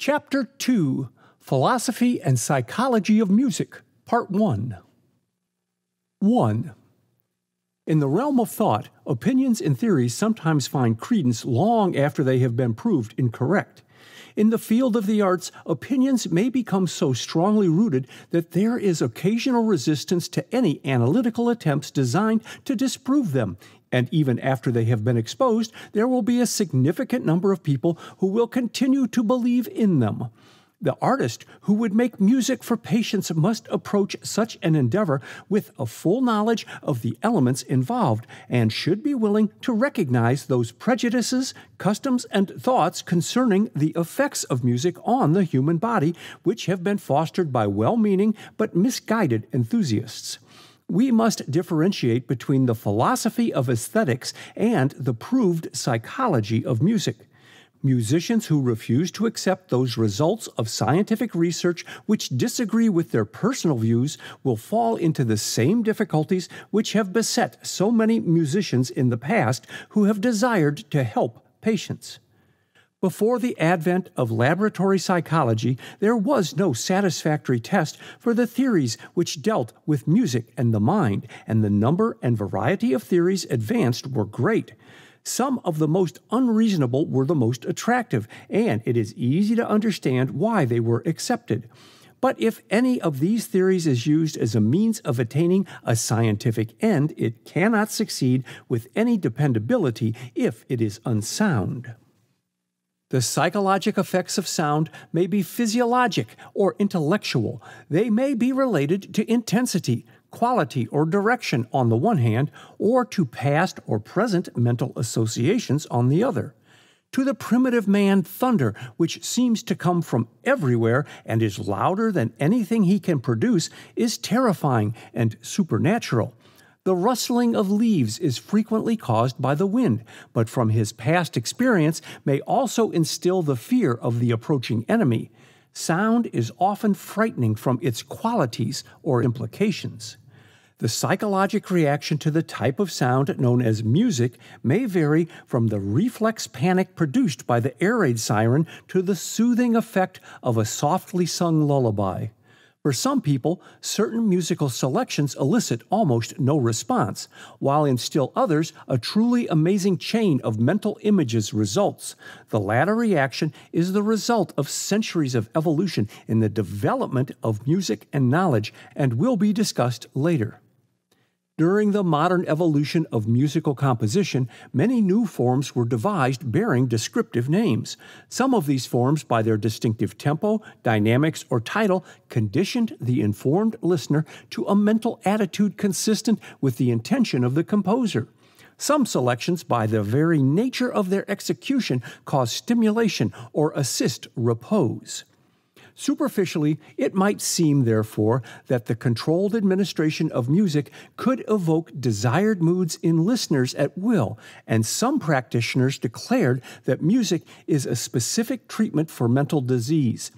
Chapter 2 Philosophy and Psychology of Music, Part 1. 1. In the realm of thought, opinions and theories sometimes find credence long after they have been proved incorrect. In the field of the arts, opinions may become so strongly rooted that there is occasional resistance to any analytical attempts designed to disprove them. And even after they have been exposed, there will be a significant number of people who will continue to believe in them. The artist who would make music for patients must approach such an endeavor with a full knowledge of the elements involved and should be willing to recognize those prejudices, customs, and thoughts concerning the effects of music on the human body which have been fostered by well meaning but misguided enthusiasts we must differentiate between the philosophy of aesthetics and the proved psychology of music. Musicians who refuse to accept those results of scientific research which disagree with their personal views will fall into the same difficulties which have beset so many musicians in the past who have desired to help patients. Before the advent of laboratory psychology, there was no satisfactory test for the theories which dealt with music and the mind, and the number and variety of theories advanced were great. Some of the most unreasonable were the most attractive, and it is easy to understand why they were accepted. But if any of these theories is used as a means of attaining a scientific end, it cannot succeed with any dependability if it is unsound. The psychologic effects of sound may be physiologic or intellectual. They may be related to intensity, quality, or direction on the one hand, or to past or present mental associations on the other. To the primitive man, thunder, which seems to come from everywhere and is louder than anything he can produce, is terrifying and supernatural. The rustling of leaves is frequently caused by the wind, but from his past experience may also instill the fear of the approaching enemy sound is often frightening from its qualities or implications. The psychologic reaction to the type of sound known as music may vary from the reflex panic produced by the air raid siren to the soothing effect of a softly sung lullaby. For some people, certain musical selections elicit almost no response, while in still others, a truly amazing chain of mental images results. The latter reaction is the result of centuries of evolution in the development of music and knowledge and will be discussed later. During the modern evolution of musical composition, many new forms were devised bearing descriptive names. Some of these forms, by their distinctive tempo, dynamics, or title, conditioned the informed listener to a mental attitude consistent with the intention of the composer. Some selections, by the very nature of their execution, cause stimulation or assist repose. Superficially, it might seem, therefore, that the controlled administration of music could evoke desired moods in listeners at will, and some practitioners declared that music is a specific treatment for mental disease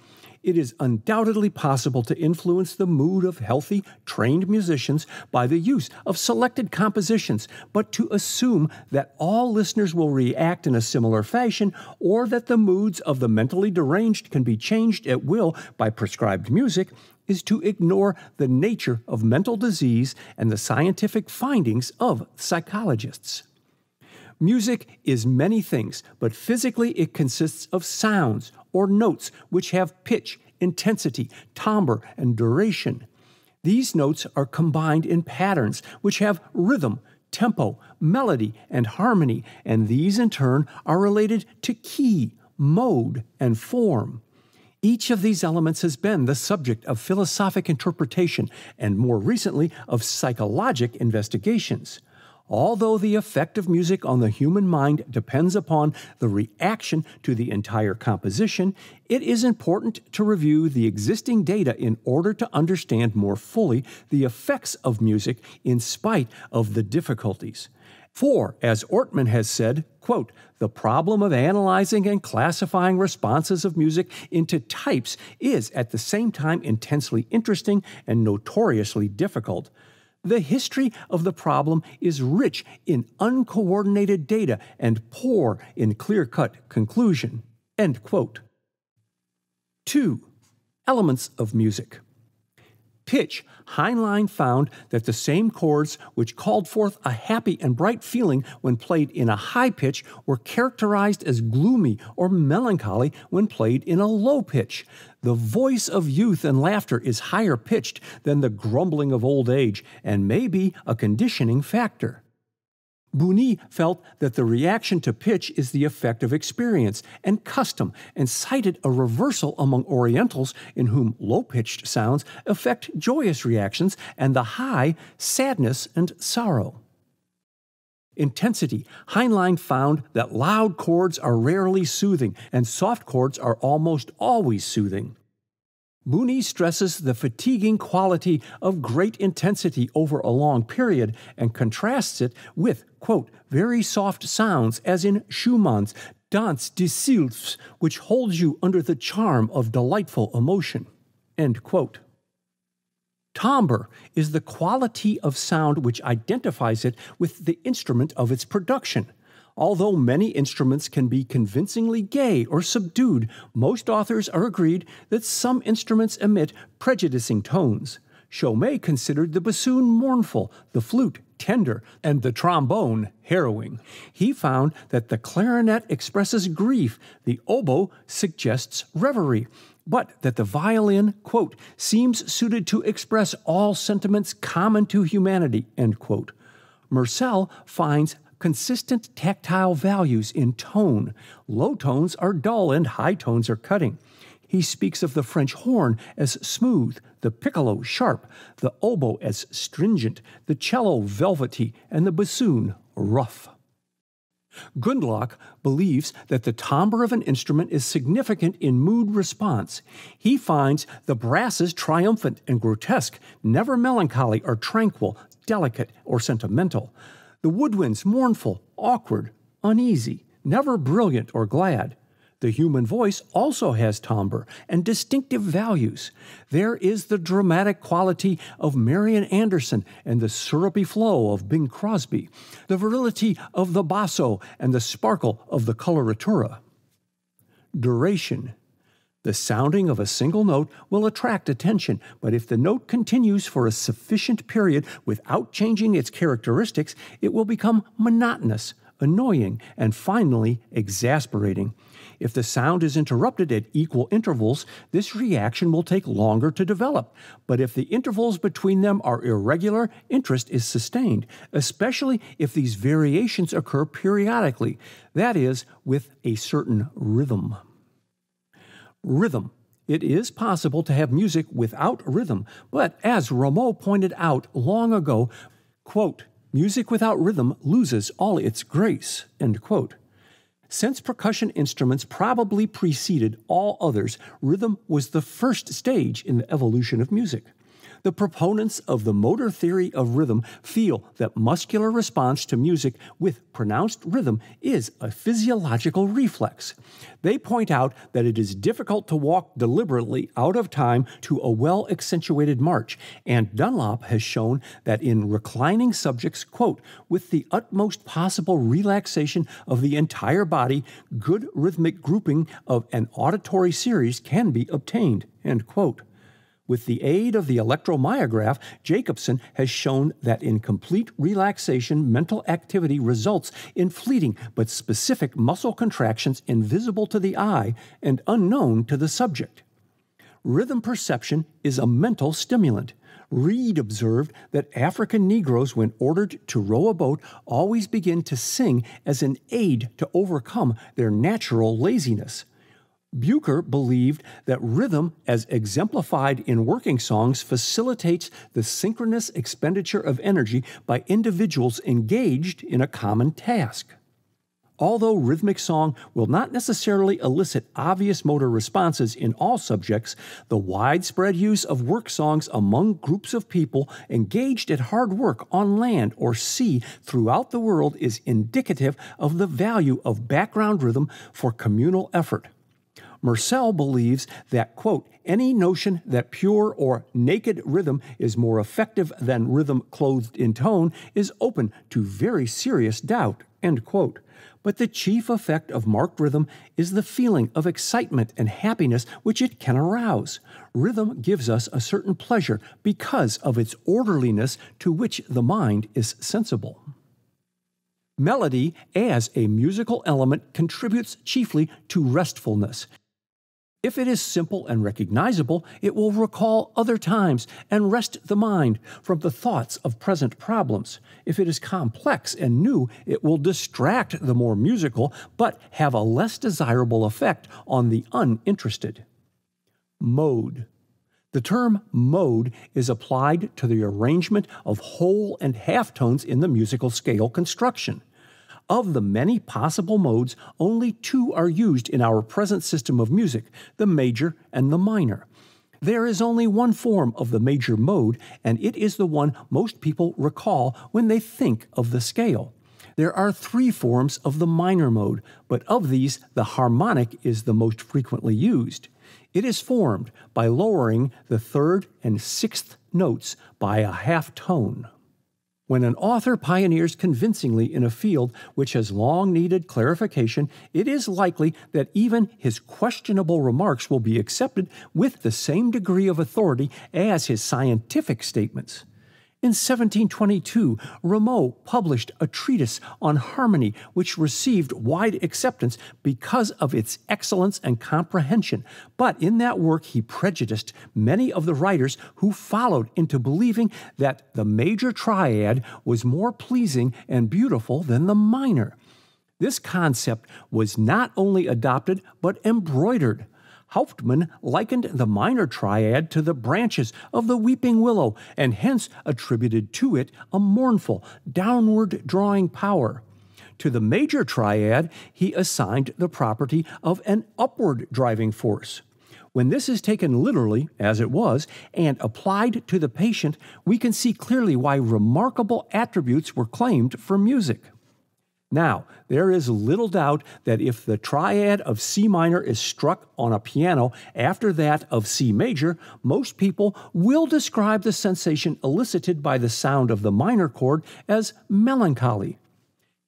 it is undoubtedly possible to influence the mood of healthy, trained musicians by the use of selected compositions, but to assume that all listeners will react in a similar fashion or that the moods of the mentally deranged can be changed at will by prescribed music is to ignore the nature of mental disease and the scientific findings of psychologists. Music is many things, but physically it consists of sounds or notes which have pitch, intensity, timbre, and duration. These notes are combined in patterns which have rhythm, tempo, melody, and harmony, and these in turn are related to key, mode, and form. Each of these elements has been the subject of philosophic interpretation and more recently of psychologic investigations. Although the effect of music on the human mind depends upon the reaction to the entire composition, it is important to review the existing data in order to understand more fully the effects of music in spite of the difficulties. For, as Ortmann has said, quote, the problem of analyzing and classifying responses of music into types is at the same time intensely interesting and notoriously difficult. The history of the problem is rich in uncoordinated data and poor in clear cut conclusion. End quote. 2. Elements of music. Pitch, Heinlein found that the same chords which called forth a happy and bright feeling when played in a high pitch were characterized as gloomy or melancholy when played in a low pitch. The voice of youth and laughter is higher pitched than the grumbling of old age and may be a conditioning factor. Bouny felt that the reaction to pitch is the effect of experience and custom and cited a reversal among Orientals in whom low pitched sounds affect joyous reactions and the high, sadness and sorrow. Intensity. Heinlein found that loud chords are rarely soothing and soft chords are almost always soothing. Bouny stresses the fatiguing quality of great intensity over a long period and contrasts it with, quote, very soft sounds, as in Schumann's Danse des Sylphes, which holds you under the charm of delightful emotion, end quote. Timbre is the quality of sound which identifies it with the instrument of its production. Although many instruments can be convincingly gay or subdued, most authors are agreed that some instruments emit prejudicing tones. Chomet considered the bassoon mournful, the flute tender, and the trombone harrowing. He found that the clarinet expresses grief, the oboe suggests reverie, but that the violin, quote, seems suited to express all sentiments common to humanity, end quote. Mursell finds consistent tactile values in tone. Low tones are dull and high tones are cutting. He speaks of the French horn as smooth, the piccolo sharp, the oboe as stringent, the cello velvety, and the bassoon rough. Gundlach believes that the timbre of an instrument is significant in mood response. He finds the brasses triumphant and grotesque, never melancholy or tranquil, delicate or sentimental. The woodwinds mournful, awkward, uneasy, never brilliant or glad. The human voice also has timbre and distinctive values. There is the dramatic quality of Marian Anderson and the syrupy flow of Bing Crosby, the virility of the basso and the sparkle of the coloratura. Duration the sounding of a single note will attract attention, but if the note continues for a sufficient period without changing its characteristics, it will become monotonous, annoying, and finally exasperating. If the sound is interrupted at equal intervals, this reaction will take longer to develop. But if the intervals between them are irregular, interest is sustained, especially if these variations occur periodically, that is, with a certain rhythm. Rhythm. It is possible to have music without rhythm, but as Rameau pointed out long ago, quote, music without rhythm loses all its grace, end quote. Since percussion instruments probably preceded all others, rhythm was the first stage in the evolution of music. The proponents of the motor theory of rhythm feel that muscular response to music with pronounced rhythm is a physiological reflex. They point out that it is difficult to walk deliberately out of time to a well accentuated march, and Dunlap has shown that in reclining subjects, quote, with the utmost possible relaxation of the entire body, good rhythmic grouping of an auditory series can be obtained, end quote. With the aid of the electromyograph, Jacobson has shown that in complete relaxation, mental activity results in fleeting but specific muscle contractions invisible to the eye and unknown to the subject. Rhythm perception is a mental stimulant. Reid observed that African Negroes, when ordered to row a boat, always begin to sing as an aid to overcome their natural laziness. Bucher believed that rhythm, as exemplified in working songs, facilitates the synchronous expenditure of energy by individuals engaged in a common task. Although rhythmic song will not necessarily elicit obvious motor responses in all subjects, the widespread use of work songs among groups of people engaged at hard work on land or sea throughout the world is indicative of the value of background rhythm for communal effort. Mursell believes that, quote, any notion that pure or naked rhythm is more effective than rhythm clothed in tone is open to very serious doubt, End quote. But the chief effect of marked rhythm is the feeling of excitement and happiness which it can arouse. Rhythm gives us a certain pleasure because of its orderliness to which the mind is sensible. Melody, as a musical element, contributes chiefly to restfulness. If it is simple and recognizable, it will recall other times and rest the mind from the thoughts of present problems. If it is complex and new, it will distract the more musical, but have a less desirable effect on the uninterested. Mode. The term mode is applied to the arrangement of whole and half tones in the musical scale construction. Of the many possible modes, only two are used in our present system of music the major and the minor. There is only one form of the major mode, and it is the one most people recall when they think of the scale. There are three forms of the minor mode, but of these, the harmonic is the most frequently used. It is formed by lowering the third and sixth notes by a half tone. When an author pioneers convincingly in a field which has long needed clarification, it is likely that even his questionable remarks will be accepted with the same degree of authority as his scientific statements. In 1722, Rameau published a treatise on harmony which received wide acceptance because of its excellence and comprehension. But in that work, he prejudiced many of the writers who followed into believing that the major triad was more pleasing and beautiful than the minor. This concept was not only adopted but embroidered. Hauptmann likened the minor triad to the branches of the weeping willow and hence attributed to it a mournful, downward drawing power. To the major triad, he assigned the property of an upward driving force. When this is taken literally, as it was, and applied to the patient, we can see clearly why remarkable attributes were claimed for music. Now, there is little doubt that if the triad of C minor is struck on a piano after that of C major, most people will describe the sensation elicited by the sound of the minor chord as melancholy.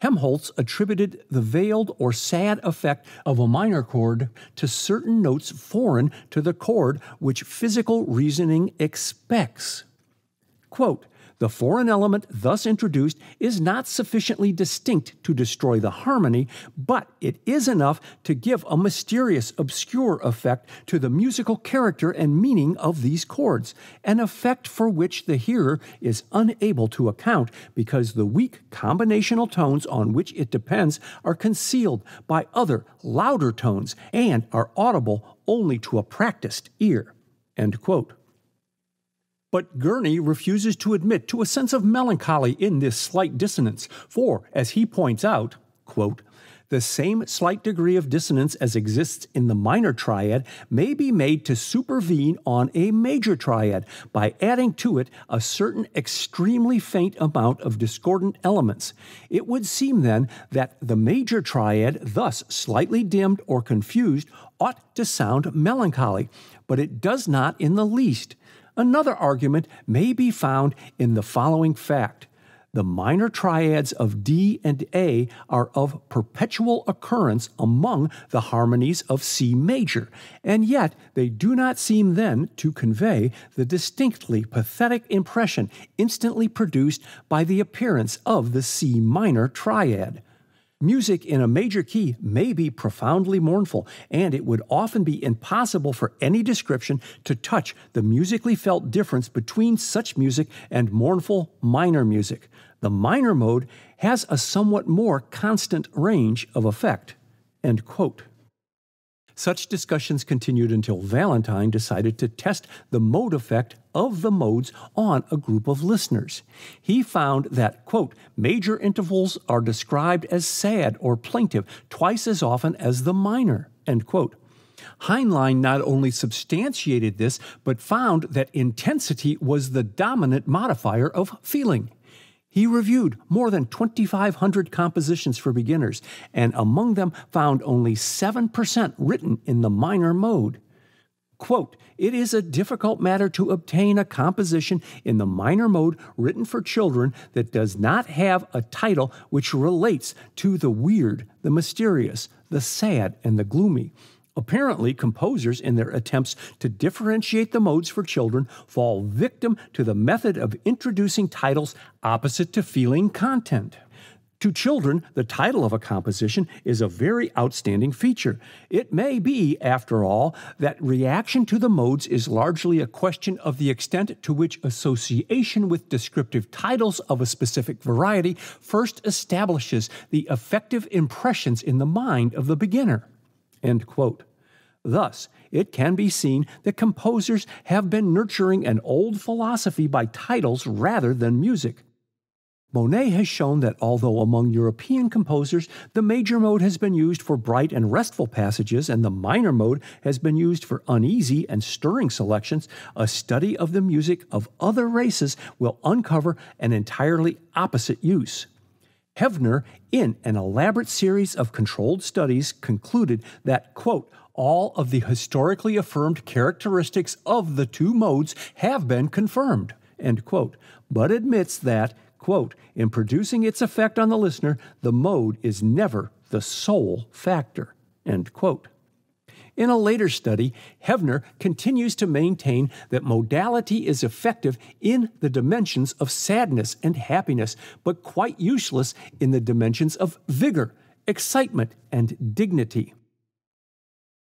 Helmholtz attributed the veiled or sad effect of a minor chord to certain notes foreign to the chord which physical reasoning expects. Quote, the foreign element thus introduced is not sufficiently distinct to destroy the harmony, but it is enough to give a mysterious, obscure effect to the musical character and meaning of these chords, an effect for which the hearer is unable to account because the weak combinational tones on which it depends are concealed by other, louder tones and are audible only to a practiced ear. End quote. But Gurney refuses to admit to a sense of melancholy in this slight dissonance, for, as he points out, quote, the same slight degree of dissonance as exists in the minor triad may be made to supervene on a major triad by adding to it a certain extremely faint amount of discordant elements. It would seem then that the major triad, thus slightly dimmed or confused, ought to sound melancholy, but it does not in the least. Another argument may be found in the following fact. The minor triads of D and A are of perpetual occurrence among the harmonies of C major, and yet they do not seem then to convey the distinctly pathetic impression instantly produced by the appearance of the C minor triad. Music in a major key may be profoundly mournful, and it would often be impossible for any description to touch the musically felt difference between such music and mournful minor music. The minor mode has a somewhat more constant range of effect. End quote. Such discussions continued until Valentine decided to test the mode effect of the modes on a group of listeners. He found that, quote, major intervals are described as sad or plaintive twice as often as the minor, end quote. Heinlein not only substantiated this, but found that intensity was the dominant modifier of feeling. He reviewed more than 2,500 compositions for beginners, and among them found only 7% written in the minor mode. Quote, it is a difficult matter to obtain a composition in the minor mode written for children that does not have a title which relates to the weird, the mysterious, the sad, and the gloomy. Apparently, composers, in their attempts to differentiate the modes for children, fall victim to the method of introducing titles opposite to feeling content. To children, the title of a composition is a very outstanding feature. It may be, after all, that reaction to the modes is largely a question of the extent to which association with descriptive titles of a specific variety first establishes the effective impressions in the mind of the beginner. Thus, it can be seen that composers have been nurturing an old philosophy by titles rather than music. Monet has shown that although among European composers the major mode has been used for bright and restful passages and the minor mode has been used for uneasy and stirring selections, a study of the music of other races will uncover an entirely opposite use. Hevner, in an elaborate series of controlled studies, concluded that, quote, all of the historically affirmed characteristics of the two modes have been confirmed, end quote, but admits that, Quote, in producing its effect on the listener, the mode is never the sole factor. End quote. In a later study, Hevner continues to maintain that modality is effective in the dimensions of sadness and happiness, but quite useless in the dimensions of vigor, excitement, and dignity.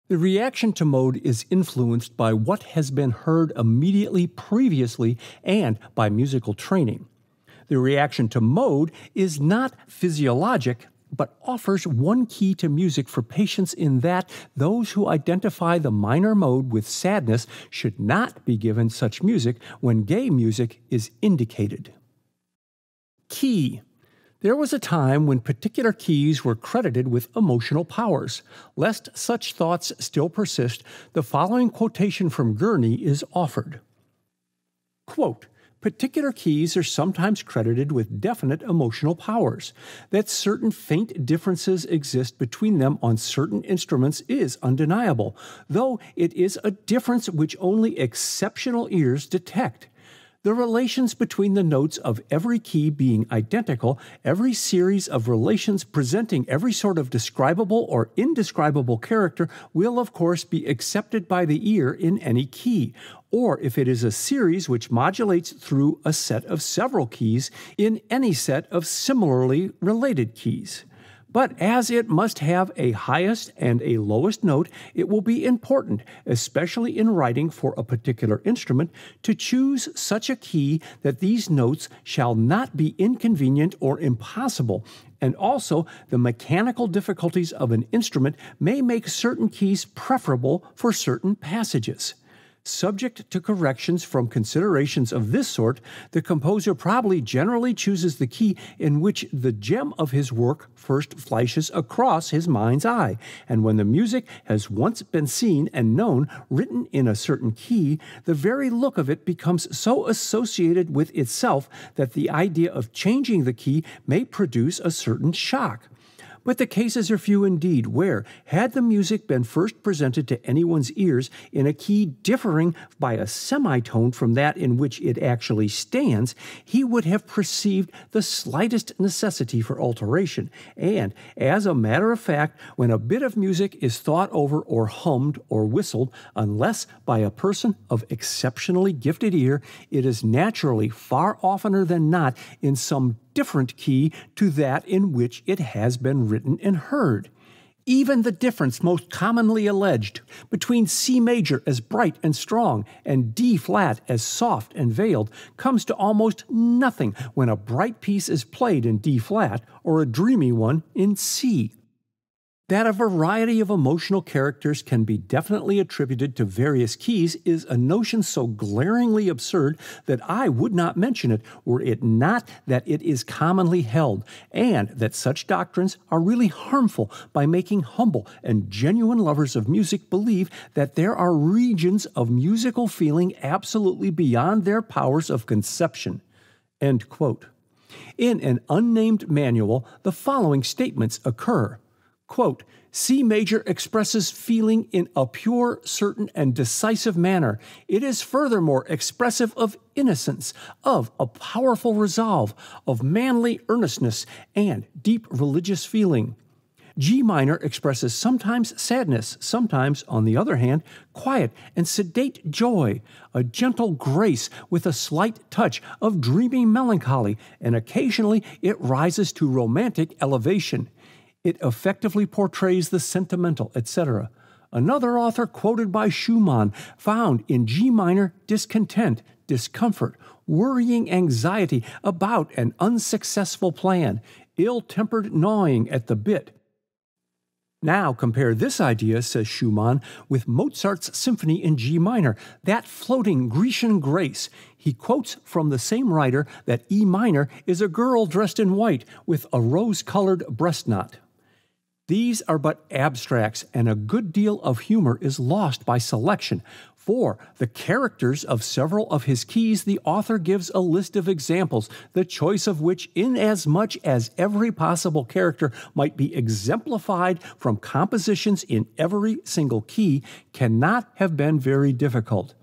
The reaction to mode is influenced by what has been heard immediately previously and by musical training. The reaction to mode is not physiologic, but offers one key to music for patients in that those who identify the minor mode with sadness should not be given such music when gay music is indicated. Key there was a time when particular keys were credited with emotional powers. Lest such thoughts still persist, the following quotation from Gurney is offered. Quote, Particular keys are sometimes credited with definite emotional powers. That certain faint differences exist between them on certain instruments is undeniable, though it is a difference which only exceptional ears detect. The relations between the notes of every key being identical, every series of relations presenting every sort of describable or indescribable character will, of course, be accepted by the ear in any key, or if it is a series which modulates through a set of several keys in any set of similarly related keys. But as it must have a highest and a lowest note, it will be important, especially in writing for a particular instrument, to choose such a key that these notes shall not be inconvenient or impossible. And also, the mechanical difficulties of an instrument may make certain keys preferable for certain passages. Subject to corrections from considerations of this sort, the composer probably generally chooses the key in which the gem of his work first flashes across his mind's eye, and when the music has once been seen and known written in a certain key, the very look of it becomes so associated with itself that the idea of changing the key may produce a certain shock. But the cases are few indeed where, had the music been first presented to anyone's ears in a key differing by a semitone from that in which it actually stands, he would have perceived the slightest necessity for alteration. And, as a matter of fact, when a bit of music is thought over or hummed or whistled, unless by a person of exceptionally gifted ear, it is naturally far oftener than not in some different key to that in which it has been written and heard. Even the difference most commonly alleged between C major as bright and strong and D flat as soft and veiled comes to almost nothing when a bright piece is played in D flat or a dreamy one in C. That a variety of emotional characters can be definitely attributed to various keys is a notion so glaringly absurd that I would not mention it were it not that it is commonly held, and that such doctrines are really harmful by making humble and genuine lovers of music believe that there are regions of musical feeling absolutely beyond their powers of conception. In an unnamed manual, the following statements occur. Quote, C major expresses feeling in a pure, certain, and decisive manner. It is furthermore expressive of innocence, of a powerful resolve, of manly earnestness, and deep religious feeling. G minor expresses sometimes sadness, sometimes, on the other hand, quiet and sedate joy, a gentle grace with a slight touch of dreamy melancholy, and occasionally it rises to romantic elevation. It effectively portrays the sentimental, etc. Another author quoted by Schumann found in G minor discontent, discomfort, worrying anxiety about an unsuccessful plan, ill tempered gnawing at the bit. Now compare this idea, says Schumann, with Mozart's symphony in G minor, that floating Grecian grace. He quotes from the same writer that E minor is a girl dressed in white with a rose colored breast knot. These are but abstracts, and a good deal of humor is lost by selection. For the characters of several of his keys, the author gives a list of examples, the choice of which, inasmuch as every possible character might be exemplified from compositions in every single key, cannot have been very difficult.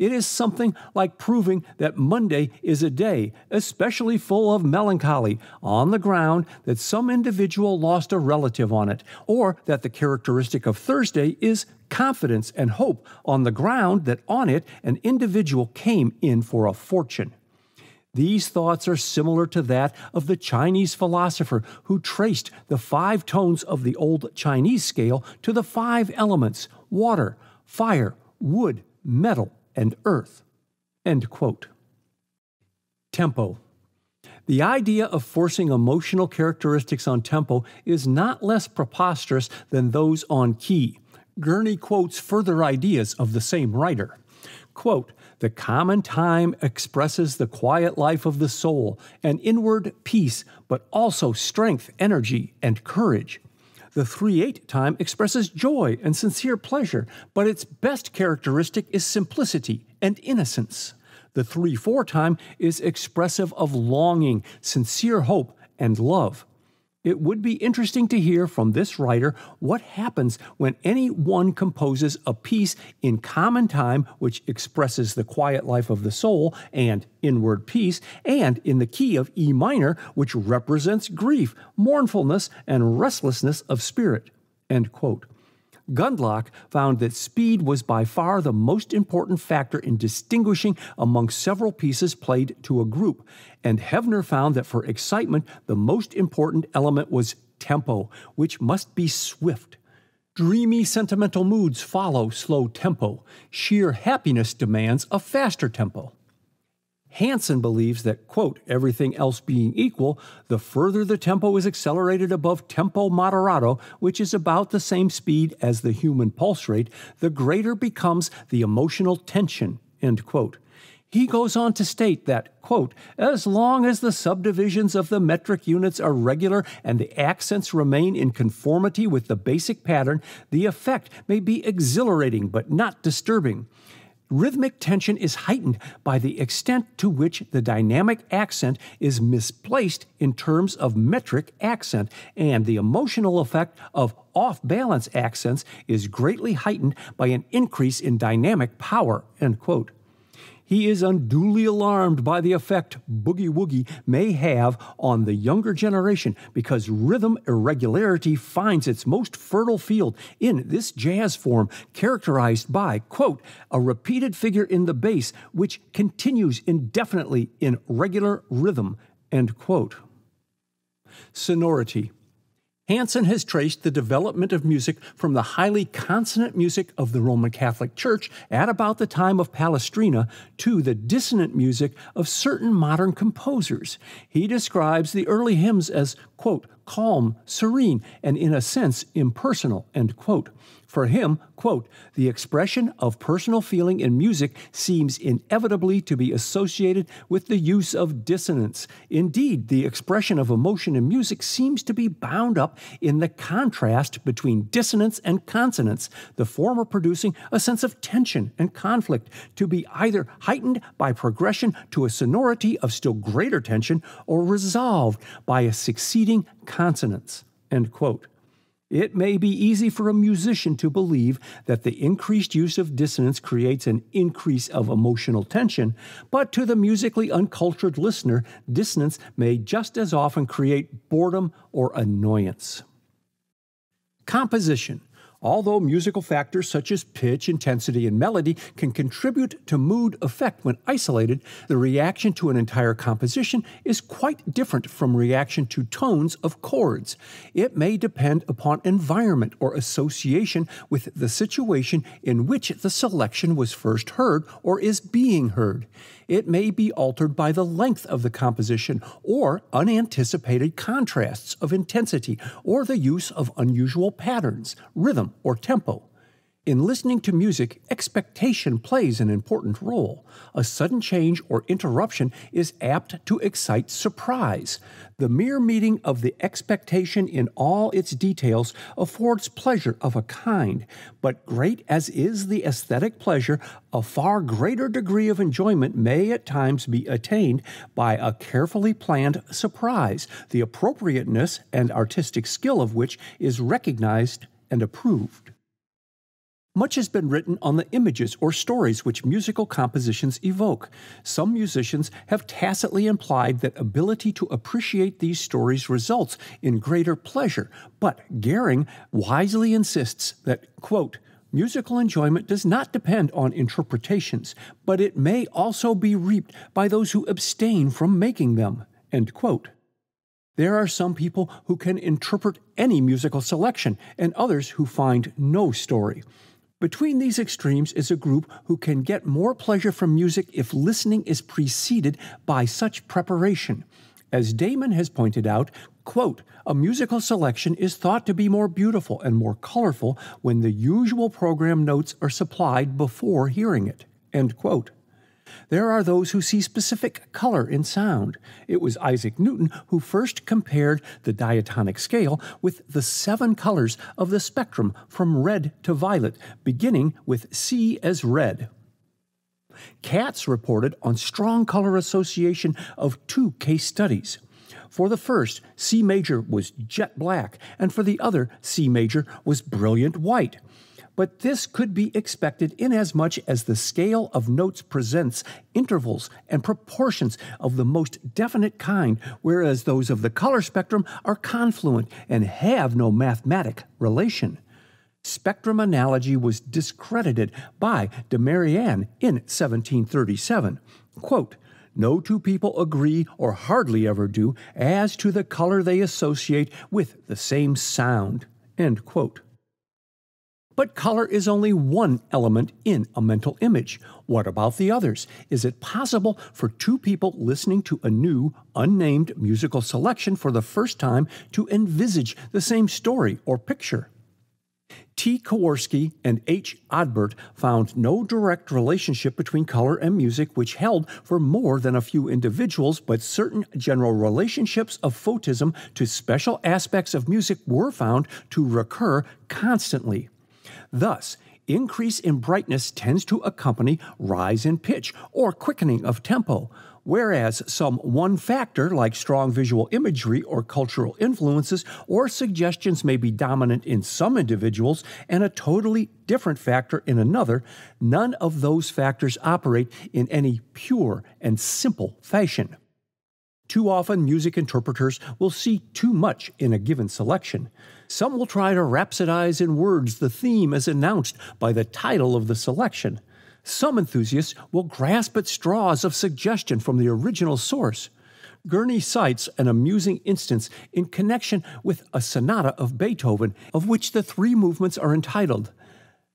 It is something like proving that Monday is a day especially full of melancholy on the ground that some individual lost a relative on it, or that the characteristic of Thursday is confidence and hope on the ground that on it an individual came in for a fortune. These thoughts are similar to that of the Chinese philosopher who traced the five tones of the old Chinese scale to the five elements water, fire, wood, metal, and earth. End quote. Tempo. The idea of forcing emotional characteristics on tempo is not less preposterous than those on key. Gurney quotes further ideas of the same writer. Quote, the common time expresses the quiet life of the soul, an inward peace, but also strength, energy, and courage. The 3 8 time expresses joy and sincere pleasure, but its best characteristic is simplicity and innocence. The 3 4 time is expressive of longing, sincere hope, and love. It would be interesting to hear from this writer what happens when any one composes a piece in common time which expresses the quiet life of the soul and inward peace, and in the key of E minor, which represents grief, mournfulness, and restlessness of spirit. End quote. Gundlach found that speed was by far the most important factor in distinguishing among several pieces played to a group, and Hevner found that for excitement, the most important element was tempo, which must be swift. Dreamy sentimental moods follow slow tempo. Sheer happiness demands a faster tempo. Hanson believes that, quote, everything else being equal, the further the tempo is accelerated above tempo moderato, which is about the same speed as the human pulse rate, the greater becomes the emotional tension, end quote. He goes on to state that, quote, as long as the subdivisions of the metric units are regular and the accents remain in conformity with the basic pattern, the effect may be exhilarating but not disturbing. Rhythmic tension is heightened by the extent to which the dynamic accent is misplaced in terms of metric accent, and the emotional effect of off balance accents is greatly heightened by an increase in dynamic power. End quote. He is unduly alarmed by the effect boogie woogie may have on the younger generation because rhythm irregularity finds its most fertile field in this jazz form characterized by, quote, a repeated figure in the bass which continues indefinitely in regular rhythm, end quote. Sonority. Hanson has traced the development of music from the highly consonant music of the Roman Catholic Church at about the time of Palestrina to the dissonant music of certain modern composers. He describes the early hymns as, quote, calm, serene, and in a sense impersonal, end quote. For him, quote, the expression of personal feeling in music seems inevitably to be associated with the use of dissonance. Indeed, the expression of emotion in music seems to be bound up in the contrast between dissonance and consonance, the former producing a sense of tension and conflict, to be either heightened by progression to a sonority of still greater tension or resolved by a succeeding consonance. End quote. It may be easy for a musician to believe that the increased use of dissonance creates an increase of emotional tension, but to the musically uncultured listener, dissonance may just as often create boredom or annoyance. Composition Although musical factors such as pitch, intensity, and melody can contribute to mood effect when isolated, the reaction to an entire composition is quite different from reaction to tones of chords. It may depend upon environment or association with the situation in which the selection was first heard or is being heard it may be altered by the length of the composition or unanticipated contrasts of intensity or the use of unusual patterns, rhythm, or tempo. In listening to music, expectation plays an important role. A sudden change or interruption is apt to excite surprise. The mere meeting of the expectation in all its details affords pleasure of a kind, but great as is the aesthetic pleasure, a far greater degree of enjoyment may at times be attained by a carefully planned surprise, the appropriateness and artistic skill of which is recognized and approved. Much has been written on the images or stories which musical compositions evoke. Some musicians have tacitly implied that ability to appreciate these stories results in greater pleasure, but Gehring wisely insists that, quote, Musical enjoyment does not depend on interpretations, but it may also be reaped by those who abstain from making them. There are some people who can interpret any musical selection, and others who find no story. Between these extremes is a group who can get more pleasure from music if listening is preceded by such preparation. As Damon has pointed out, quote, a musical selection is thought to be more beautiful and more colorful when the usual program notes are supplied before hearing it. End quote. There are those who see specific color in sound. It was Isaac Newton who first compared the diatonic scale with the seven colors of the spectrum from red to violet, beginning with C as red. Katz reported on strong color association of two case studies. For the first, C major was jet black, and for the other, C major was brilliant white but this could be expected inasmuch as the scale of notes presents intervals and proportions of the most definite kind, whereas those of the color spectrum are confluent and have no mathematic relation. Spectrum analogy was discredited by de Mairan in 1737. Quote, no two people agree, or hardly ever do, as to the color they associate with the same sound. End quote. But color is only one element in a mental image. What about the others? Is it possible for two people listening to a new, unnamed musical selection for the first time to envisage the same story or picture? T. Karwoski and H. Odbert found no direct relationship between color and music which held for more than a few individuals, but certain general relationships of photism to special aspects of music were found to recur constantly. Thus, increase in brightness tends to accompany rise in pitch or quickening of tempo, whereas some one factor like strong visual imagery or cultural influences or suggestions may be dominant in some individuals and a totally different factor in another, none of those factors operate in any pure and simple fashion. Too often, music interpreters will see too much in a given selection. Some will try to rhapsodize in words the theme as announced by the title of the selection. Some enthusiasts will grasp at straws of suggestion from the original source. Gurney cites an amusing instance in connection with a sonata of Beethoven, of which the three movements are entitled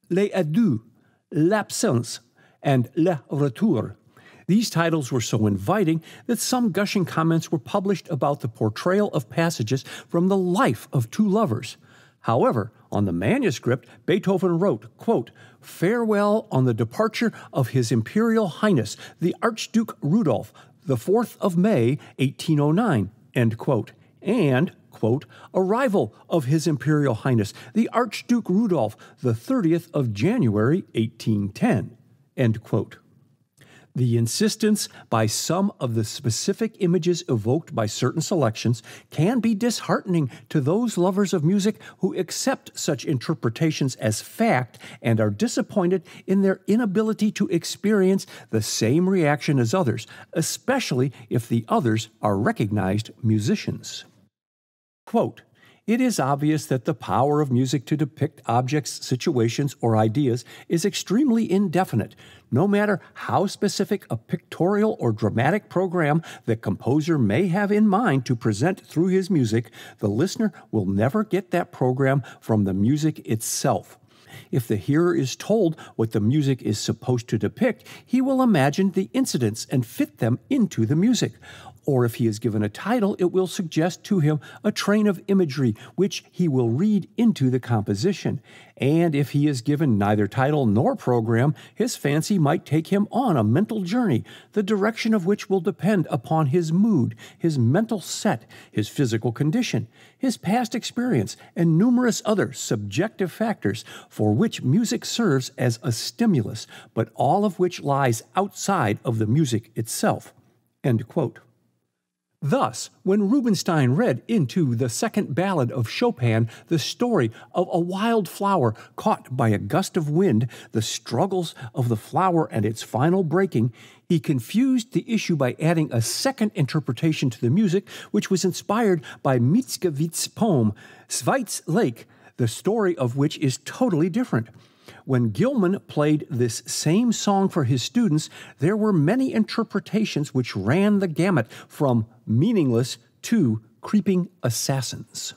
Les Adieux, L'Absence, and Le Retour. These titles were so inviting that some gushing comments were published about the portrayal of passages from the life of two lovers. However, on the manuscript, Beethoven wrote, quote, Farewell on the departure of His Imperial Highness, the Archduke Rudolph, the 4th of May, 1809, end quote, and, quote, arrival of His Imperial Highness, the Archduke Rudolph, the 30th of January, 1810, end quote. The insistence by some of the specific images evoked by certain selections can be disheartening to those lovers of music who accept such interpretations as fact and are disappointed in their inability to experience the same reaction as others, especially if the others are recognized musicians. Quote, it is obvious that the power of music to depict objects, situations, or ideas is extremely indefinite, no matter how specific a pictorial or dramatic program the composer may have in mind to present through his music, the listener will never get that program from the music itself. If the hearer is told what the music is supposed to depict, he will imagine the incidents and fit them into the music or if he is given a title, it will suggest to him a train of imagery which he will read into the composition. And if he is given neither title nor program, his fancy might take him on a mental journey, the direction of which will depend upon his mood, his mental set, his physical condition, his past experience, and numerous other subjective factors for which music serves as a stimulus, but all of which lies outside of the music itself. End quote. Thus, when Rubinstein read into the second ballad of Chopin the story of a wild flower caught by a gust of wind, the struggles of the flower and its final breaking, he confused the issue by adding a second interpretation to the music, which was inspired by Mickiewicz's poem, Schweitz Lake, the story of which is totally different. When Gilman played this same song for his students, there were many interpretations which ran the gamut from meaningless to creeping assassins.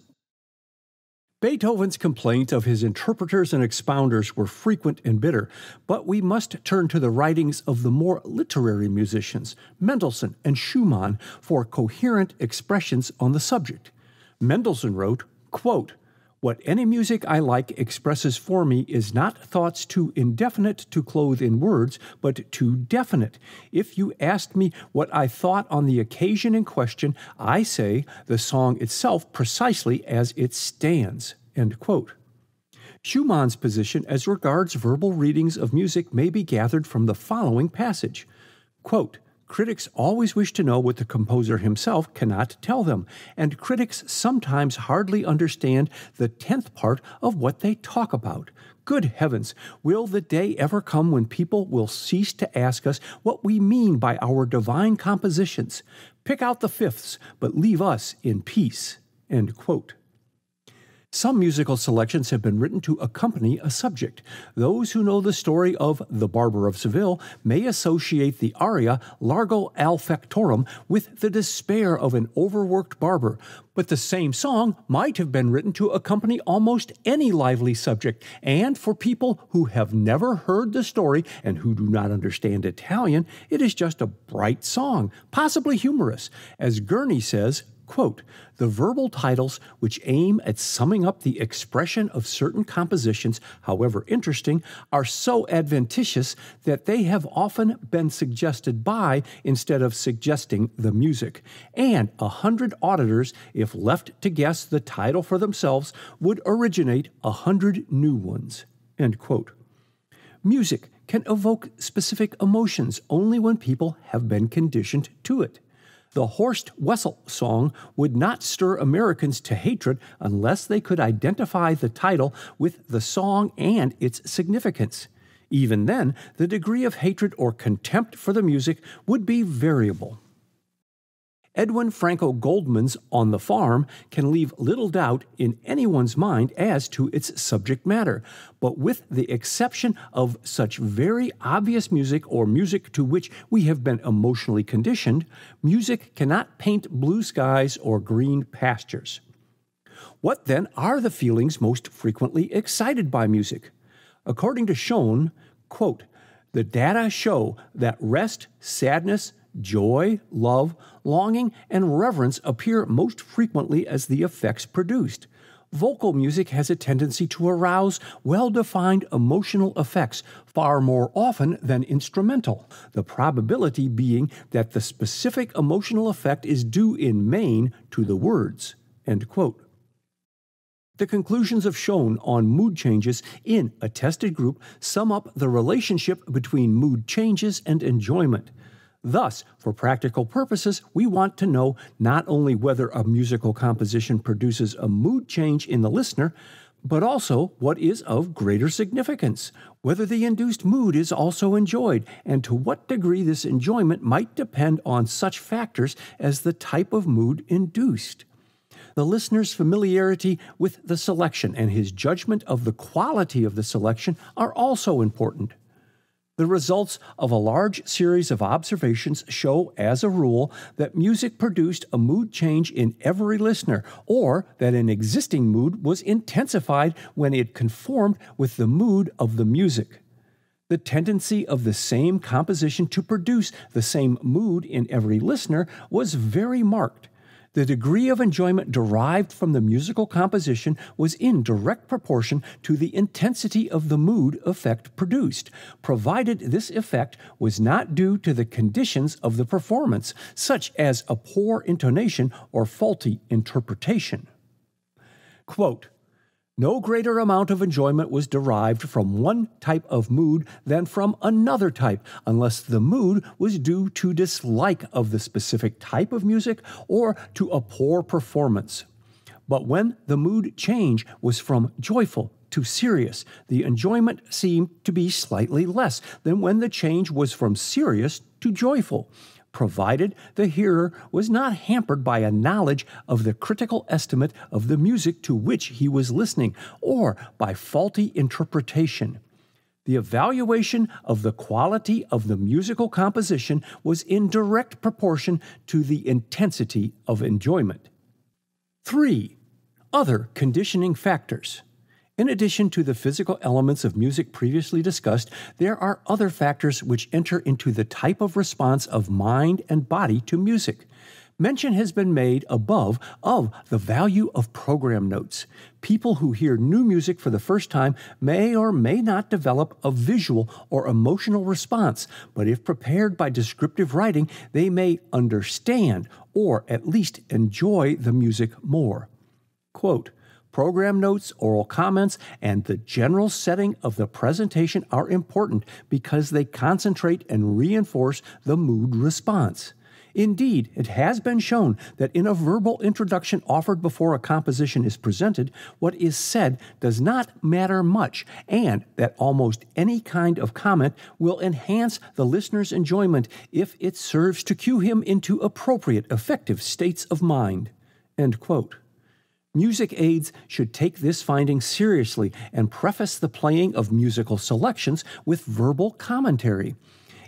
Beethoven's complaints of his interpreters and expounders were frequent and bitter, but we must turn to the writings of the more literary musicians, Mendelssohn and Schumann, for coherent expressions on the subject. Mendelssohn wrote, quote, what any music I like expresses for me is not thoughts too indefinite to clothe in words, but too definite. If you asked me what I thought on the occasion in question, I say the song itself precisely as it stands. Schumann's position as regards verbal readings of music may be gathered from the following passage. Quote, Critics always wish to know what the composer himself cannot tell them, and critics sometimes hardly understand the tenth part of what they talk about. Good heavens, will the day ever come when people will cease to ask us what we mean by our divine compositions? Pick out the fifths, but leave us in peace. End quote. Some musical selections have been written to accompany a subject. Those who know the story of The Barber of Seville may associate the aria Largo al Factotum with the despair of an overworked barber, but the same song might have been written to accompany almost any lively subject, and for people who have never heard the story and who do not understand Italian, it is just a bright song, possibly humorous. As Gurney says, Quote, the verbal titles which aim at summing up the expression of certain compositions, however interesting, are so adventitious that they have often been suggested by instead of suggesting the music. And a hundred auditors, if left to guess the title for themselves, would originate a hundred new ones. End quote. Music can evoke specific emotions only when people have been conditioned to it. The Horst Wessel song would not stir Americans to hatred unless they could identify the title with the song and its significance. Even then, the degree of hatred or contempt for the music would be variable. Edwin Franko Goldman's On the Farm can leave little doubt in anyone's mind as to its subject matter, but with the exception of such very obvious music or music to which we have been emotionally conditioned, music cannot paint blue skies or green pastures. What then are the feelings most frequently excited by music? According to Schoen, quote, the data show that rest, sadness, Joy, love, longing, and reverence appear most frequently as the effects produced. Vocal music has a tendency to arouse well defined emotional effects far more often than instrumental, the probability being that the specific emotional effect is due in main to the words. The conclusions of Schoen on mood changes in a tested group sum up the relationship between mood changes and enjoyment. Thus, for practical purposes, we want to know not only whether a musical composition produces a mood change in the listener, but also what is of greater significance, whether the induced mood is also enjoyed, and to what degree this enjoyment might depend on such factors as the type of mood induced. The listener's familiarity with the selection and his judgment of the quality of the selection are also important. The results of a large series of observations show, as a rule, that music produced a mood change in every listener, or that an existing mood was intensified when it conformed with the mood of the music. The tendency of the same composition to produce the same mood in every listener was very marked. The degree of enjoyment derived from the musical composition was in direct proportion to the intensity of the mood effect produced, provided this effect was not due to the conditions of the performance, such as a poor intonation or faulty interpretation. Quote, no greater amount of enjoyment was derived from one type of mood than from another type, unless the mood was due to dislike of the specific type of music or to a poor performance. But when the mood change was from joyful to serious, the enjoyment seemed to be slightly less than when the change was from serious to joyful provided the hearer was not hampered by a knowledge of the critical estimate of the music to which he was listening, or by faulty interpretation. The evaluation of the quality of the musical composition was in direct proportion to the intensity of enjoyment. 3. Other conditioning factors. In addition to the physical elements of music previously discussed, there are other factors which enter into the type of response of mind and body to music. Mention has been made above of the value of program notes. People who hear new music for the first time may or may not develop a visual or emotional response, but if prepared by descriptive writing, they may understand or at least enjoy the music more. Quote, Program notes, oral comments, and the general setting of the presentation are important because they concentrate and reinforce the mood response. Indeed, it has been shown that in a verbal introduction offered before a composition is presented, what is said does not matter much, and that almost any kind of comment will enhance the listener's enjoyment if it serves to cue him into appropriate, effective states of mind. End quote. Music aides should take this finding seriously and preface the playing of musical selections with verbal commentary.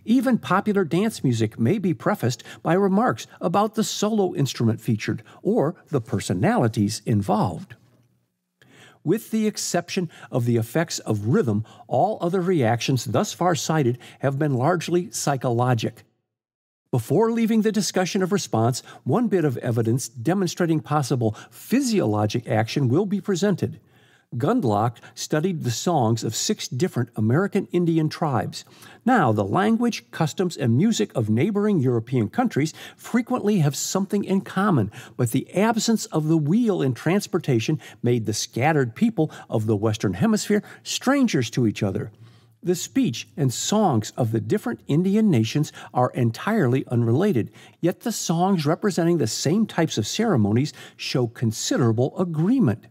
Even popular dance music may be prefaced by remarks about the solo instrument featured or the personalities involved. With the exception of the effects of rhythm, all other reactions thus far cited have been largely psychologic. Before leaving the discussion of response, one bit of evidence demonstrating possible physiologic action will be presented. Gundlach studied the songs of six different American Indian tribes. Now, the language, customs, and music of neighboring European countries frequently have something in common, but the absence of the wheel in transportation made the scattered people of the Western Hemisphere strangers to each other. The speech and songs of the different Indian nations are entirely unrelated, yet the songs representing the same types of ceremonies show considerable agreement.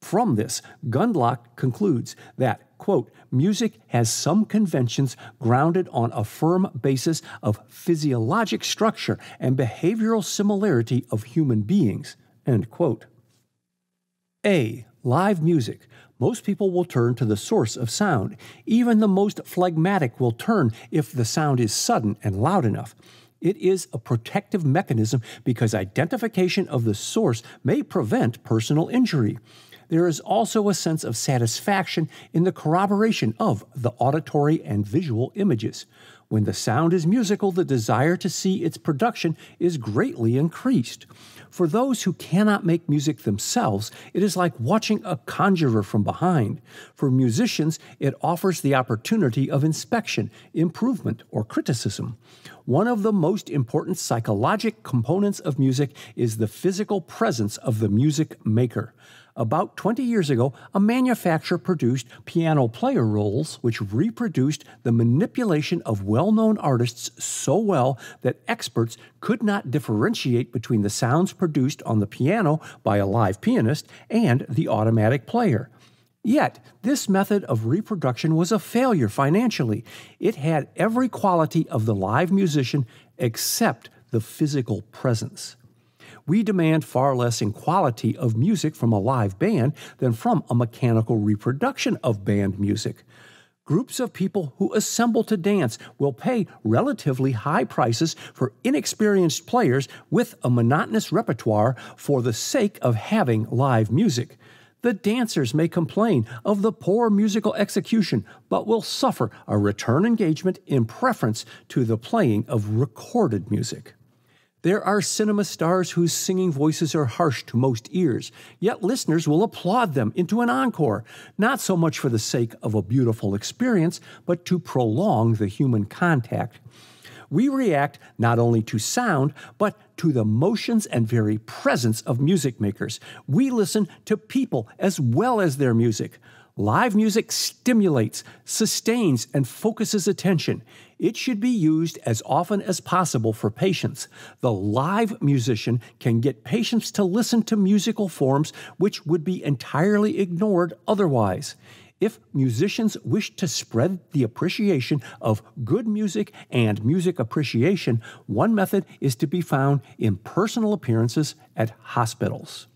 From this, Gundlach concludes that, quote, music has some conventions grounded on a firm basis of physiologic structure and behavioral similarity of human beings, end quote. A. Live music most people will turn to the source of sound. Even the most phlegmatic will turn if the sound is sudden and loud enough. It is a protective mechanism because identification of the source may prevent personal injury. There is also a sense of satisfaction in the corroboration of the auditory and visual images. When the sound is musical, the desire to see its production is greatly increased. For those who cannot make music themselves, it is like watching a conjurer from behind. For musicians, it offers the opportunity of inspection, improvement, or criticism. One of the most important psychologic components of music is the physical presence of the music maker. About 20 years ago, a manufacturer produced piano player rolls which reproduced the manipulation of well known artists so well that experts could not differentiate between the sounds produced on the piano by a live pianist and the automatic player. Yet, this method of reproduction was a failure financially. It had every quality of the live musician except the physical presence we demand far less in quality of music from a live band than from a mechanical reproduction of band music. Groups of people who assemble to dance will pay relatively high prices for inexperienced players with a monotonous repertoire for the sake of having live music. The dancers may complain of the poor musical execution, but will suffer a return engagement in preference to the playing of recorded music. There are cinema stars whose singing voices are harsh to most ears, yet listeners will applaud them into an encore, not so much for the sake of a beautiful experience, but to prolong the human contact. We react not only to sound, but to the motions and very presence of music makers. We listen to people as well as their music. Live music stimulates, sustains, and focuses attention. It should be used as often as possible for patients. The live musician can get patients to listen to musical forms which would be entirely ignored otherwise. If musicians wish to spread the appreciation of good music and music appreciation, one method is to be found in personal appearances at hospitals.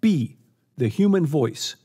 B. The human voice.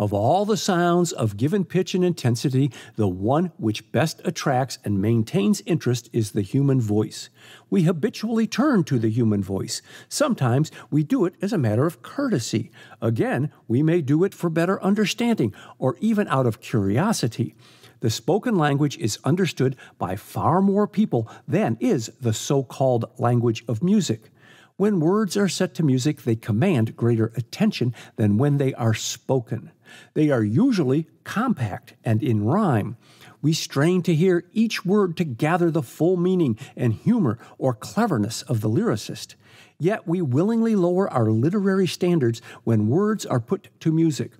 Of all the sounds of given pitch and intensity, the one which best attracts and maintains interest is the human voice. We habitually turn to the human voice. Sometimes we do it as a matter of courtesy. Again, we may do it for better understanding or even out of curiosity. The spoken language is understood by far more people than is the so called language of music. When words are set to music, they command greater attention than when they are spoken. They are usually compact and in rhyme. We strain to hear each word to gather the full meaning and humor or cleverness of the lyricist. Yet we willingly lower our literary standards when words are put to music.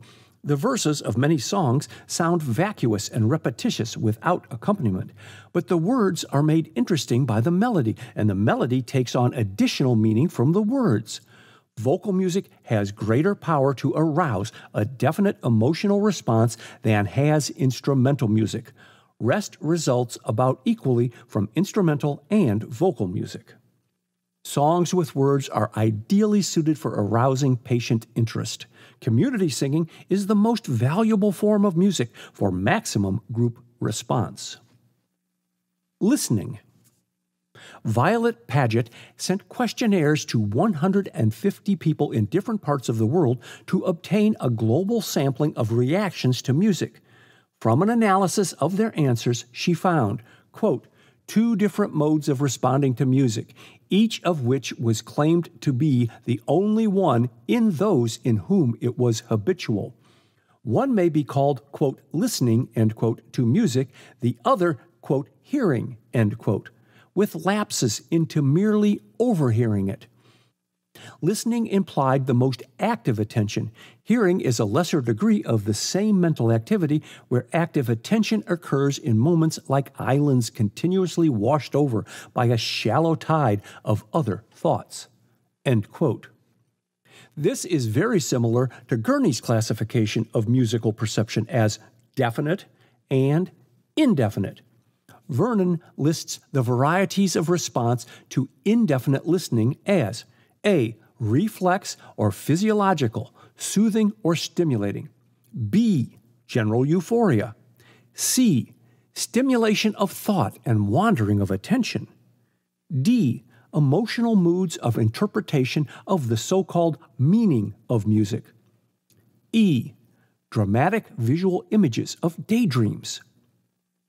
The verses of many songs sound vacuous and repetitious without accompaniment, but the words are made interesting by the melody, and the melody takes on additional meaning from the words. Vocal music has greater power to arouse a definite emotional response than has instrumental music. Rest results about equally from instrumental and vocal music. Songs with words are ideally suited for arousing patient interest. Community singing is the most valuable form of music for maximum group response. Listening. Violet Paget sent questionnaires to 150 people in different parts of the world to obtain a global sampling of reactions to music. From an analysis of their answers, she found, quote, two different modes of responding to music, each of which was claimed to be the only one in those in whom it was habitual. One may be called, quote, listening, end quote, to music, the other, quote, hearing, end quote, with lapses into merely overhearing it. Listening implied the most active attention. Hearing is a lesser degree of the same mental activity where active attention occurs in moments like islands continuously washed over by a shallow tide of other thoughts. End quote. This is very similar to Gurney's classification of musical perception as definite and indefinite. Vernon lists the varieties of response to indefinite listening as a. Reflex or physiological, soothing or stimulating. B. General euphoria. C. Stimulation of thought and wandering of attention. D. Emotional moods of interpretation of the so called meaning of music. E. Dramatic visual images of daydreams.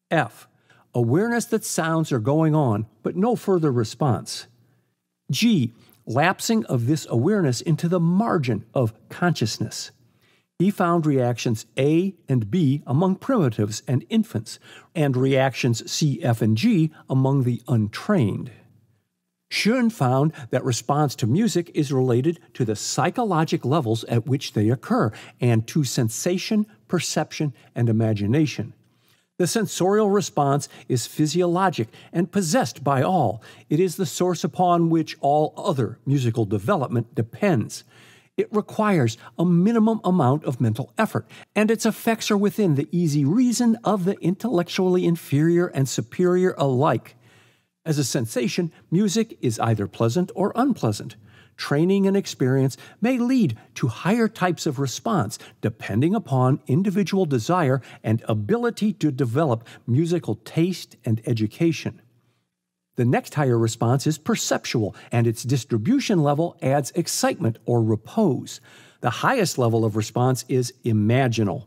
F. Awareness that sounds are going on, but no further response. G lapsing of this awareness into the margin of consciousness. He found reactions A and B among primitives and infants, and reactions C, F, and G among the untrained. Schoen found that response to music is related to the psychologic levels at which they occur and to sensation, perception, and imagination. The sensorial response is physiologic and possessed by all. It is the source upon which all other musical development depends. It requires a minimum amount of mental effort, and its effects are within the easy reason of the intellectually inferior and superior alike. As a sensation, music is either pleasant or unpleasant. Training and experience may lead to higher types of response depending upon individual desire and ability to develop musical taste and education. The next higher response is perceptual, and its distribution level adds excitement or repose. The highest level of response is imaginal.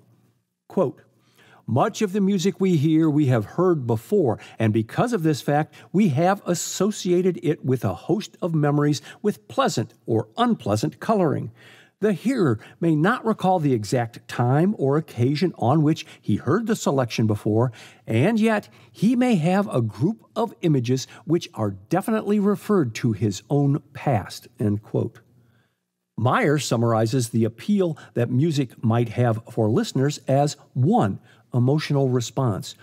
Quote, much of the music we hear we have heard before, and because of this fact, we have associated it with a host of memories with pleasant or unpleasant coloring. The hearer may not recall the exact time or occasion on which he heard the selection before, and yet he may have a group of images which are definitely referred to his own past. End quote. Meyer summarizes the appeal that music might have for listeners as one, emotional response.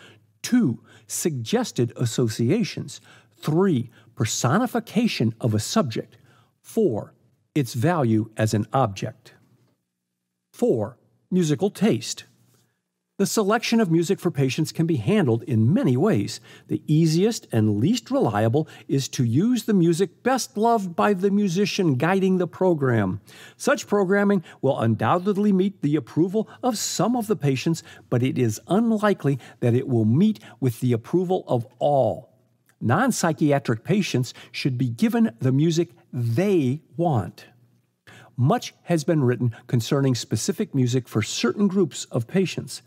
Two, suggested associations. Three, personification of a subject. Four, its value as an object. Four, musical taste. The selection of music for patients can be handled in many ways. The easiest and least reliable is to use the music best loved by the musician guiding the program. Such programming will undoubtedly meet the approval of some of the patients, but it is unlikely that it will meet with the approval of all. Non psychiatric patients should be given the music they want. Much has been written concerning specific music for certain groups of patients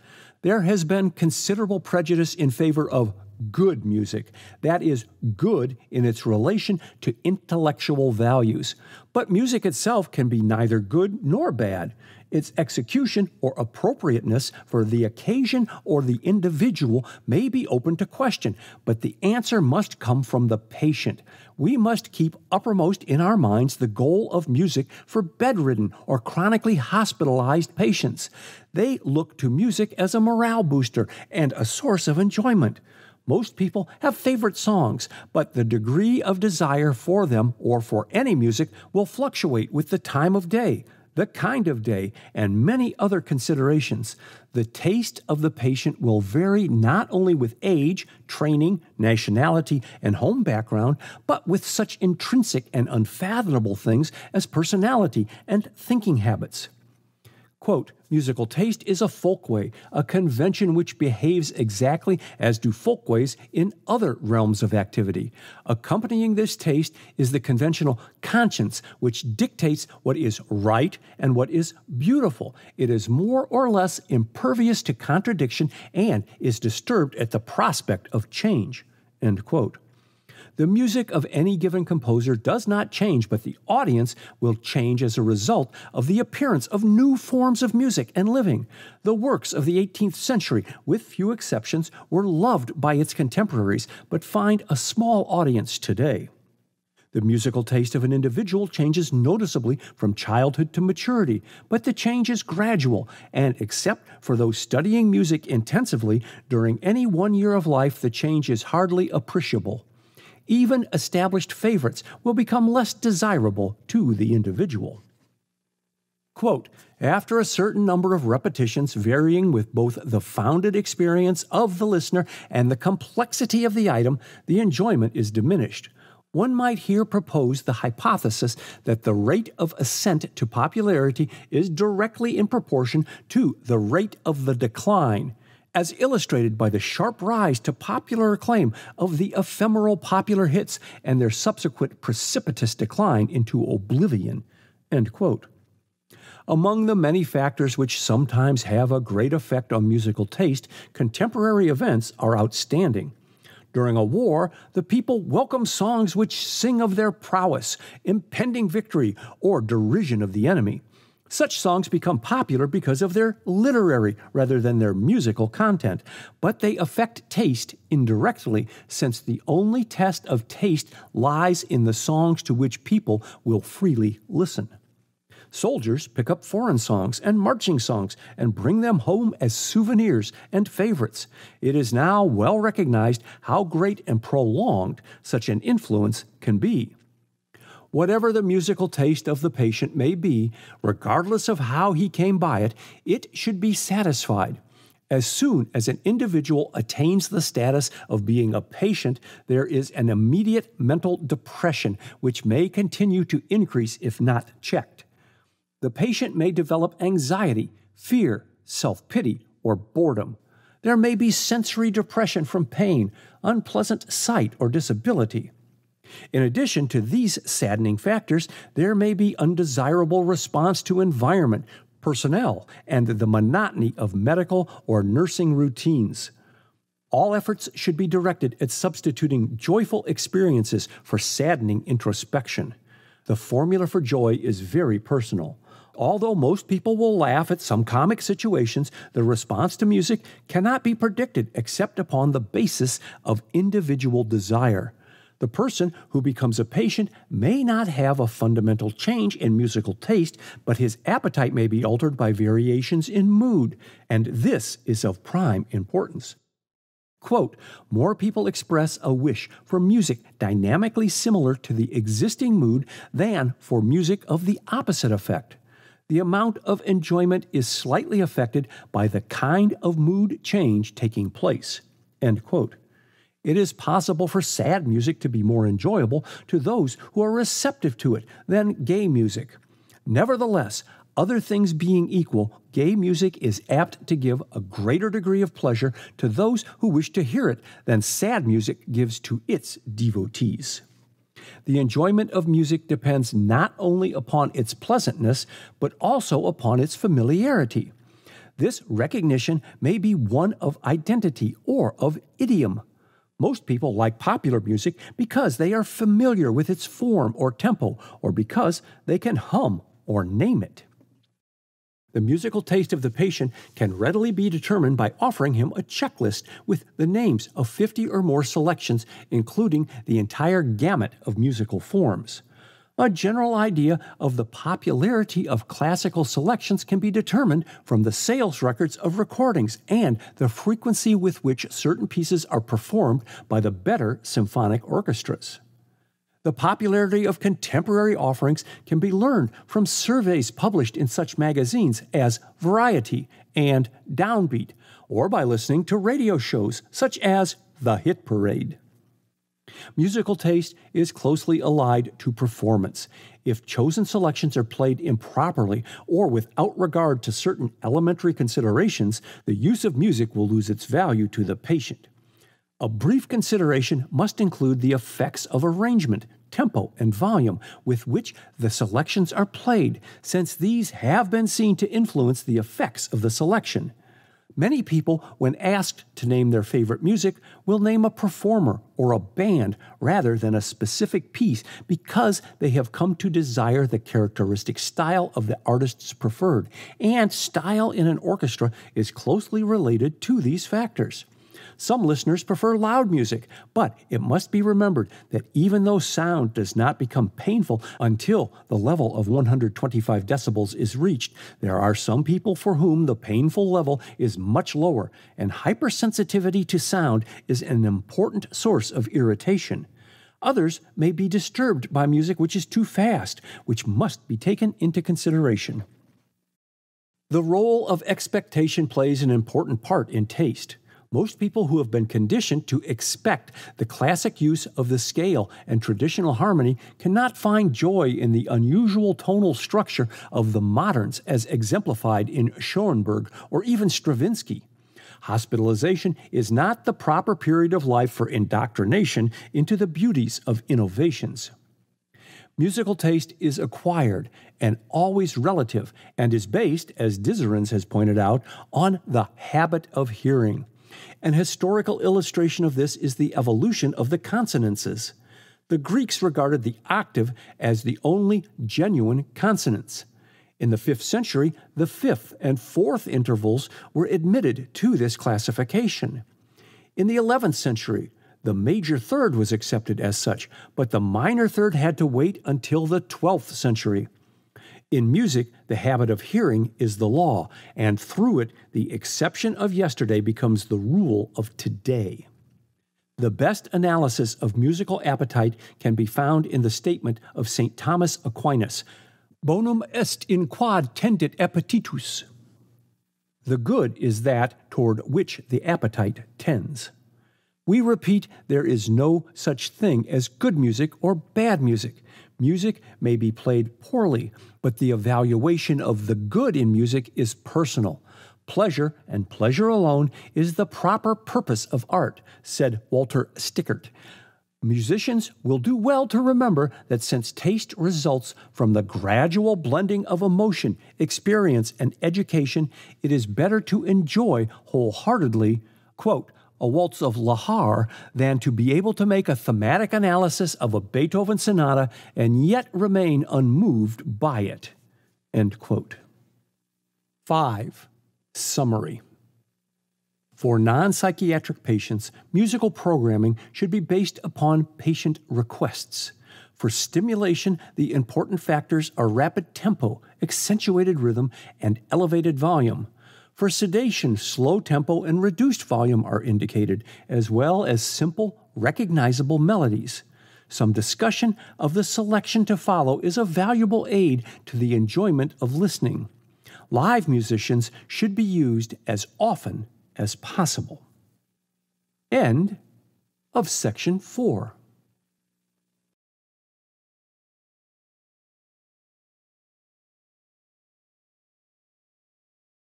there has been considerable prejudice in favor of good music. That is, good in its relation to intellectual values. But music itself can be neither good nor bad. Its execution or appropriateness for the occasion or the individual may be open to question, but the answer must come from the patient. We must keep uppermost in our minds the goal of music for bedridden or chronically hospitalized patients. They look to music as a morale booster and a source of enjoyment. Most people have favorite songs, but the degree of desire for them or for any music will fluctuate with the time of day, the kind of day, and many other considerations. The taste of the patient will vary not only with age, training, nationality, and home background, but with such intrinsic and unfathomable things as personality and thinking habits. Quote, musical taste is a folkway, a convention which behaves exactly as do folkways in other realms of activity. Accompanying this taste is the conventional conscience, which dictates what is right and what is beautiful. It is more or less impervious to contradiction and is disturbed at the prospect of change. End quote. The music of any given composer does not change, but the audience will change as a result of the appearance of new forms of music and living. The works of the 18th century, with few exceptions, were loved by its contemporaries, but find a small audience today. The musical taste of an individual changes noticeably from childhood to maturity, but the change is gradual, and except for those studying music intensively, during any one year of life, the change is hardly appreciable even established favorites will become less desirable to the individual. Quote, after a certain number of repetitions varying with both the founded experience of the listener and the complexity of the item, the enjoyment is diminished. One might here propose the hypothesis that the rate of ascent to popularity is directly in proportion to the rate of the decline as illustrated by the sharp rise to popular acclaim of the ephemeral popular hits and their subsequent precipitous decline into oblivion. Among the many factors which sometimes have a great effect on musical taste, contemporary events are outstanding. During a war, the people welcome songs which sing of their prowess, impending victory, or derision of the enemy. Such songs become popular because of their literary rather than their musical content, but they affect taste indirectly since the only test of taste lies in the songs to which people will freely listen. Soldiers pick up foreign songs and marching songs and bring them home as souvenirs and favorites. It is now well recognized how great and prolonged such an influence can be. Whatever the musical taste of the patient may be, regardless of how he came by it, it should be satisfied. As soon as an individual attains the status of being a patient, there is an immediate mental depression which may continue to increase if not checked. The patient may develop anxiety, fear, self pity, or boredom. There may be sensory depression from pain, unpleasant sight, or disability. In addition to these saddening factors, there may be undesirable response to environment, personnel, and the monotony of medical or nursing routines. All efforts should be directed at substituting joyful experiences for saddening introspection. The formula for joy is very personal. Although most people will laugh at some comic situations, the response to music cannot be predicted except upon the basis of individual desire. The person who becomes a patient may not have a fundamental change in musical taste, but his appetite may be altered by variations in mood, and this is of prime importance. Quote, more people express a wish for music dynamically similar to the existing mood than for music of the opposite effect. The amount of enjoyment is slightly affected by the kind of mood change taking place. End quote. It is possible for sad music to be more enjoyable to those who are receptive to it than gay music. Nevertheless, other things being equal, gay music is apt to give a greater degree of pleasure to those who wish to hear it than sad music gives to its devotees. The enjoyment of music depends not only upon its pleasantness, but also upon its familiarity. This recognition may be one of identity or of idiom. Most people like popular music because they are familiar with its form or tempo, or because they can hum or name it. The musical taste of the patient can readily be determined by offering him a checklist with the names of 50 or more selections, including the entire gamut of musical forms. A general idea of the popularity of classical selections can be determined from the sales records of recordings and the frequency with which certain pieces are performed by the better symphonic orchestras. The popularity of contemporary offerings can be learned from surveys published in such magazines as Variety and Downbeat, or by listening to radio shows such as The Hit Parade. Musical taste is closely allied to performance. If chosen selections are played improperly or without regard to certain elementary considerations, the use of music will lose its value to the patient. A brief consideration must include the effects of arrangement, tempo, and volume with which the selections are played, since these have been seen to influence the effects of the selection. Many people, when asked to name their favorite music, will name a performer or a band rather than a specific piece because they have come to desire the characteristic style of the artist's preferred, and style in an orchestra is closely related to these factors. Some listeners prefer loud music, but it must be remembered that even though sound does not become painful until the level of 125 decibels is reached, there are some people for whom the painful level is much lower, and hypersensitivity to sound is an important source of irritation. Others may be disturbed by music which is too fast, which must be taken into consideration. The role of expectation plays an important part in taste most people who have been conditioned to expect the classic use of the scale and traditional harmony cannot find joy in the unusual tonal structure of the moderns as exemplified in Schoenberg or even Stravinsky. Hospitalization is not the proper period of life for indoctrination into the beauties of innovations. Musical taste is acquired and always relative and is based, as Diserens has pointed out, on the habit of hearing. An historical illustration of this is the evolution of the consonances. The Greeks regarded the octave as the only genuine consonants. In the 5th century, the fifth and fourth intervals were admitted to this classification. In the 11th century, the major third was accepted as such, but the minor third had to wait until the 12th century. In music, the habit of hearing is the law, and through it, the exception of yesterday becomes the rule of today. The best analysis of musical appetite can be found in the statement of St. Thomas Aquinas Bonum est in quod tendit appetitus. The good is that toward which the appetite tends. We repeat, there is no such thing as good music or bad music. Music may be played poorly, but the evaluation of the good in music is personal. Pleasure, and pleasure alone, is the proper purpose of art, said Walter Sickert. Musicians will do well to remember that since taste results from the gradual blending of emotion, experience, and education, it is better to enjoy wholeheartedly, quote, a waltz of Lehar than to be able to make a thematic analysis of a Beethoven sonata and yet remain unmoved by it. End quote. 5. Summary For non psychiatric patients, musical programming should be based upon patient requests. For stimulation, the important factors are rapid tempo, accentuated rhythm, and elevated volume. For sedation, slow tempo and reduced volume are indicated, as well as simple, recognizable melodies. Some discussion of the selection to follow is a valuable aid to the enjoyment of listening. Live musicians should be used as often as possible. End of section 4.